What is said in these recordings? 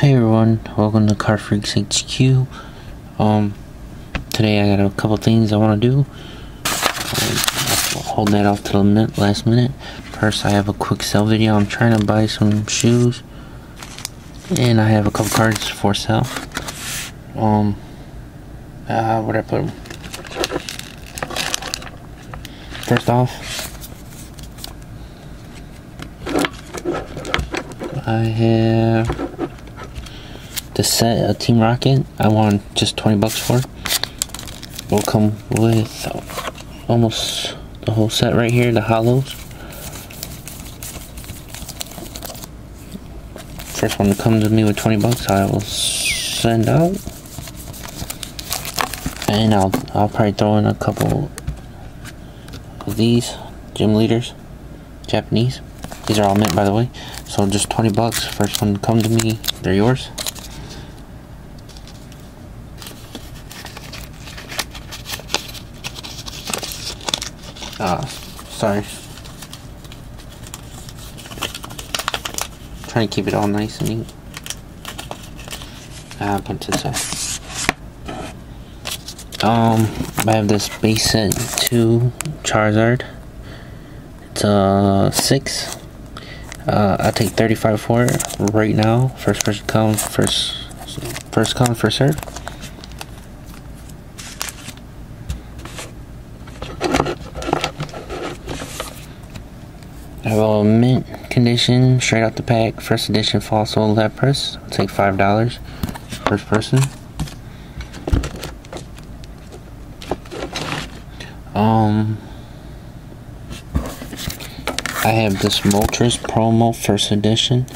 Hey everyone, welcome to Car Freaks HQ. Um, today I got a couple things I want to do. Um, hold that off till the last minute. First, I have a quick sell video. I'm trying to buy some shoes, and I have a couple cards for sale. Um, uh, where'd I put them? First off, I have the set of Team Rocket I want just 20 bucks for. Will come with almost the whole set right here, the holos. First one to come to me with 20 bucks I will send out. And I'll I'll probably throw in a couple of these gym leaders. Japanese. These are all mint by the way. So just 20 bucks. First one to come to me, they're yours. Ah, sorry. Trying to keep it all nice and neat. Ah, put this. Um, I have this base set 2 Charizard. It's a uh, 6. Uh, I'll take 35 for it right now. First person come, first, first come, first serve. I have a mint condition, straight out the pack, first edition fossil Lapras. I'll take five dollars. First person. Um, I have this Moltres promo first edition.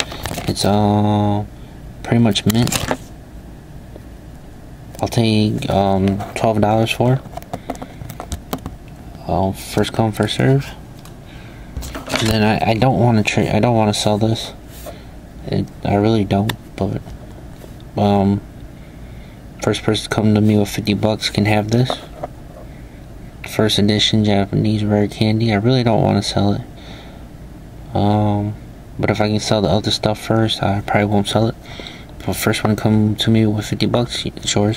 It's uh pretty much mint. I'll take um twelve dollars for. Uh, first come first serve. Then I, I don't want to trade. I don't want to sell this. It, I really don't. But um, first person to come to me with 50 bucks can have this. First edition Japanese rare candy. I really don't want to sell it. Um, but if I can sell the other stuff first, I probably won't sell it. But first one to come to me with 50 bucks, it's yours.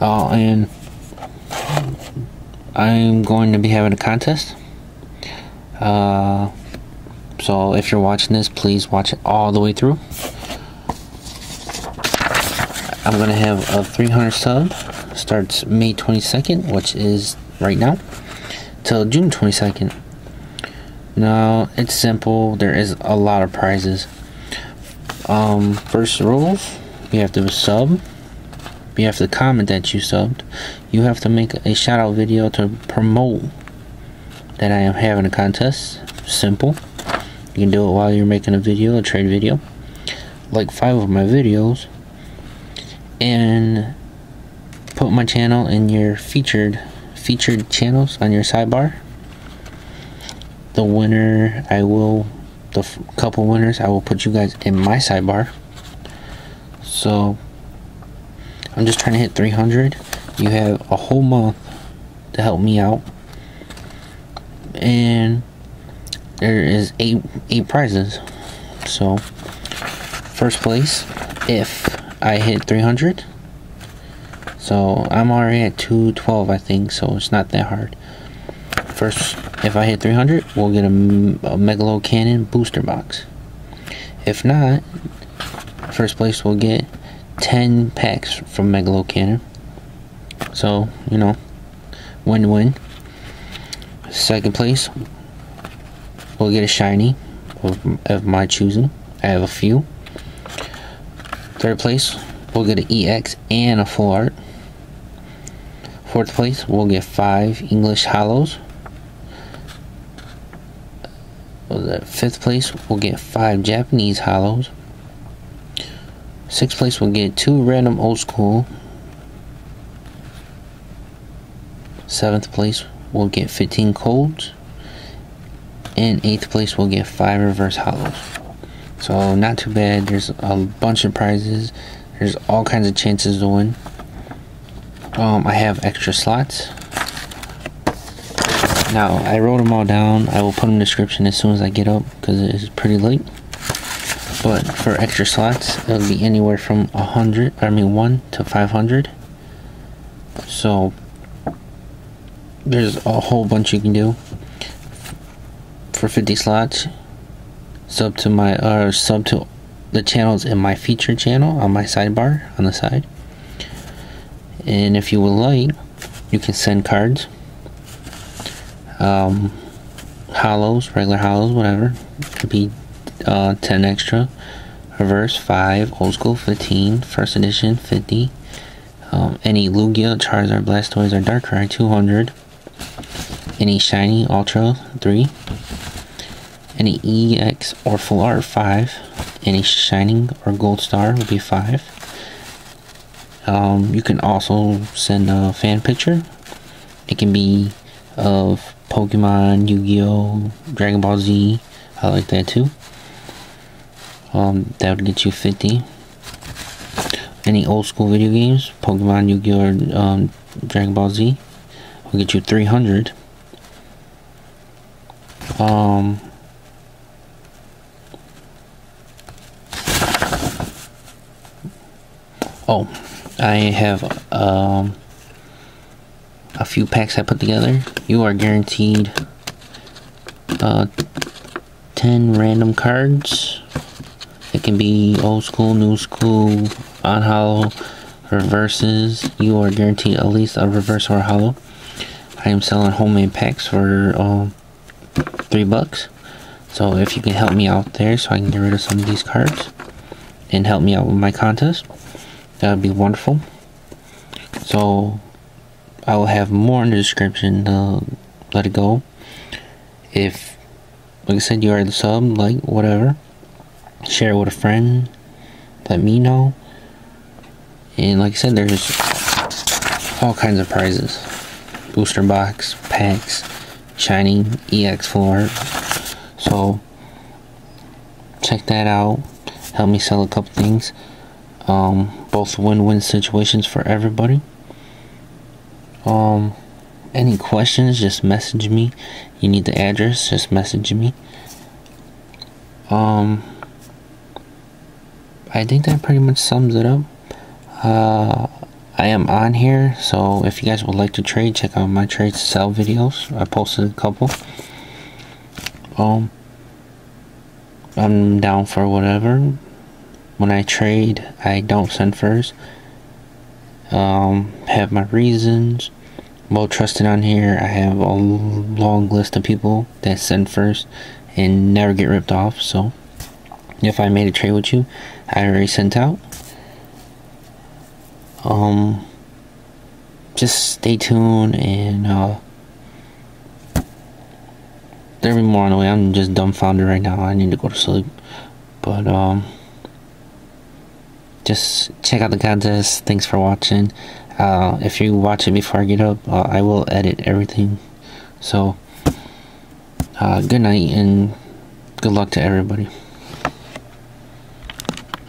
Oh, and I'm going to be having a contest. Uh, so if you're watching this, please watch it all the way through. I'm going to have a 300 sub. Starts May 22nd, which is right now, till June 22nd. Now, it's simple. There is a lot of prizes. Um, first rules, you have to sub you have to comment that you subbed. You have to make a shout out video to promote that I am having a contest. Simple. You can do it while you're making a video, a trade video. Like five of my videos. And put my channel in your featured featured channels on your sidebar. The winner, I will, the couple winners, I will put you guys in my sidebar. So I'm just trying to hit 300. You have a whole month to help me out. And there is eight eight prizes. So first place if I hit 300. So I'm already at 212 I think, so it's not that hard. First, if I hit 300, we'll get a, a Megalo Cannon booster box. If not, first place will get 10 packs from Megalo Cannon. So, you know, win-win. Second place, we'll get a shiny of, of my choosing. I have a few. Third place, we'll get an EX and a full art. Fourth place, we'll get five English holos. Fifth place, we'll get five Japanese holos. Sixth place will get two random old school. Seventh place will get 15 codes. And eighth place will get five reverse holos. So not too bad. There's a bunch of prizes. There's all kinds of chances to win. Um, I have extra slots. Now, I wrote them all down. I will put them in the description as soon as I get up because it is pretty late. But for extra slots, it'll be anywhere from 100, I mean 1 to 500. So, there's a whole bunch you can do. For 50 slots, sub to my, uh, sub to the channels in my feature channel on my sidebar on the side. And if you would like, you can send cards. Um, holos, regular holos, whatever. Could be uh, 10 extra. Reverse 5, old school 15, first edition 50. Um, any Lugia, Charizard, Blastoise, or Darkrai 200. Any shiny Ultra 3. Any EX or Full Art 5. Any Shining or Gold Star would be 5. Um, you can also send a fan picture. It can be of Pokemon, Yu-Gi-Oh, Dragon Ball Z. I like that too. Um, that would get you 50. Any old school video games, Pokemon, Yu-Gi-Oh, um, Dragon Ball Z, will get you 300. Um, oh, I have um, a few packs I put together. You are guaranteed uh, 10 random cards. Can be old school, new school, on holo, reverses. You are guaranteed at least a reverse or a holo. I am selling homemade packs for um, three bucks. So if you can help me out there so I can get rid of some of these cards and help me out with my contest, that would be wonderful. So I will have more in the description. Let it go. If, like I said, you are the sub, like whatever, share it with a friend. Let me know. And like I said, there's all kinds of prizes: booster box, packs, shining EX floor. So check that out. Help me sell a couple things. Um, both win-win situations for everybody. Um, any questions, just message me. You need the address, just message me. Um, I think that pretty much sums it up. Uh, I am on here, so if you guys would like to trade, check out my trade sell videos. I posted a couple. Um, I'm down for whatever when I trade, I don't send first. Um, have my reasons. Well trusted on here. I have a long list of people that send first and never get ripped off. So, if I made a trade with you, I already sent out. Um, just stay tuned and uh, there'll be more on the way. I'm just dumbfounded right now. I need to go to sleep. But um just check out the contest. Thanks for watching. Uh, if you watch it before I get up, uh, I will edit everything. So, uh, good night and good luck to everybody.